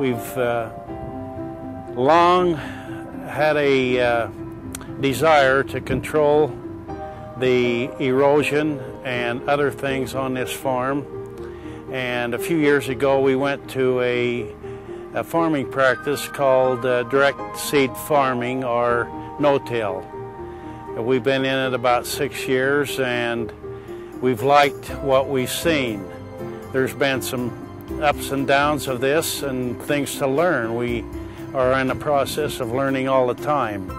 We've uh, long had a uh, desire to control the erosion and other things on this farm. And a few years ago, we went to a, a farming practice called uh, direct seed farming or no-till. We've been in it about six years and we've liked what we've seen. There's been some ups and downs of this and things to learn. We are in the process of learning all the time.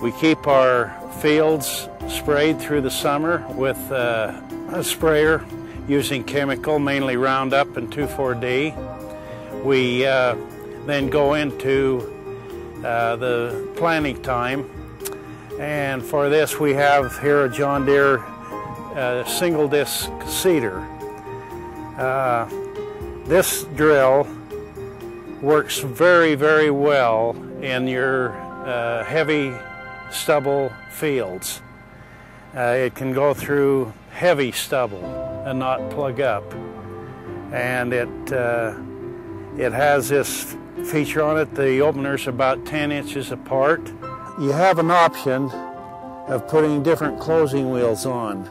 We keep our fields sprayed through the summer with uh, a sprayer using chemical, mainly Roundup and 2,4-D. We uh, then go into uh, the planting time and for this we have here a John Deere uh, single disc seeder. Uh, this drill works very, very well in your uh, heavy stubble fields. Uh, it can go through heavy stubble and not plug up. And it, uh, it has this feature on it, the opener's about 10 inches apart. You have an option of putting different closing wheels on.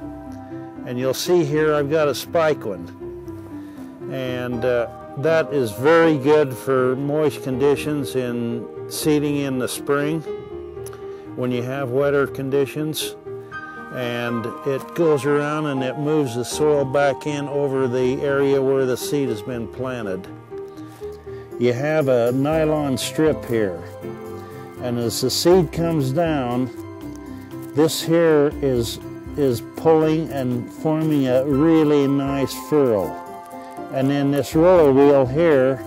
And you'll see here I've got a spike one. And uh, that is very good for moist conditions in seeding in the spring when you have wetter conditions. And it goes around and it moves the soil back in over the area where the seed has been planted. You have a nylon strip here. And as the seed comes down this here is is pulling and forming a really nice furrow and then this roller wheel here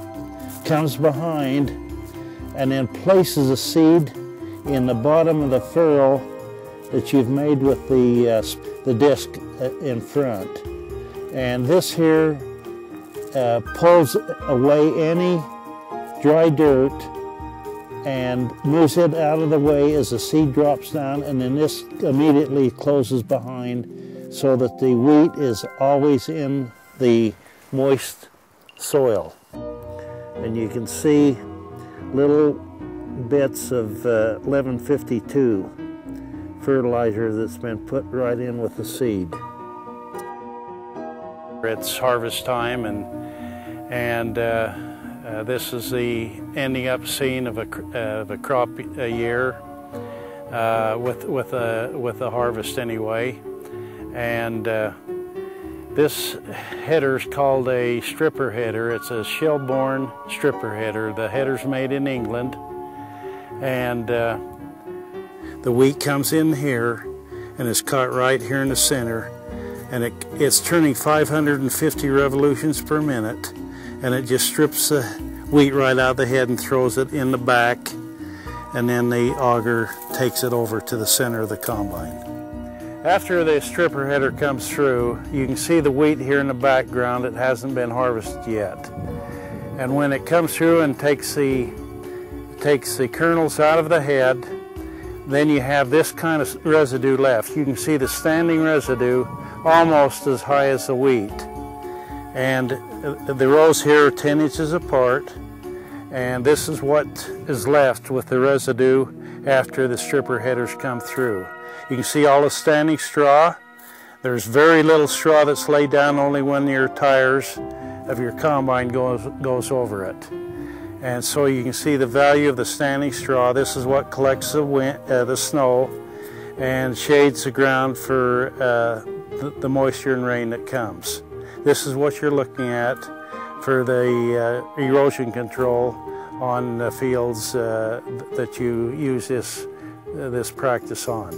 comes behind and then places the seed in the bottom of the furrow that you've made with the, uh, the disc uh, in front. And this here uh, pulls away any dry dirt and moves it out of the way as the seed drops down and then this immediately closes behind so that the wheat is always in the moist soil. And you can see little bits of uh, 1152 fertilizer that's been put right in with the seed. It's harvest time and, and uh, uh, this is the ending up scene of a, of a crop a year uh, with, with, a, with a harvest anyway. And uh, this header is called a stripper header. It's a Shelbourne stripper header. The header's made in England. And uh, the wheat comes in here and is caught right here in the center. And it, it's turning 550 revolutions per minute. And it just strips the wheat right out of the head and throws it in the back. And then the auger takes it over to the center of the combine. After the stripper header comes through, you can see the wheat here in the background. It hasn't been harvested yet. And when it comes through and takes the, takes the kernels out of the head, then you have this kind of residue left. You can see the standing residue almost as high as the wheat. And the rows here are 10 inches apart. And this is what is left with the residue after the stripper headers come through. You can see all the standing straw. There's very little straw that's laid down only when your tires of your combine goes, goes over it. And so you can see the value of the standing straw. This is what collects the, wind, uh, the snow and shades the ground for uh, the, the, moisture and rain that comes. This is what you're looking at for the uh, erosion control on the fields uh, that you use this, this practice on.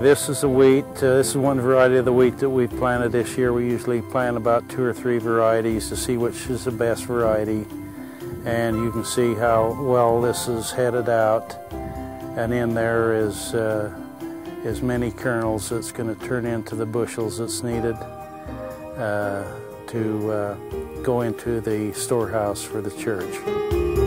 This is the wheat. Uh, this is one variety of the wheat that we've planted this year. We usually plant about two or three varieties to see which is the best variety. And you can see how well this is headed out. And in there is uh, as many kernels that's going to turn into the bushels that's needed uh, to uh, go into the storehouse for the church.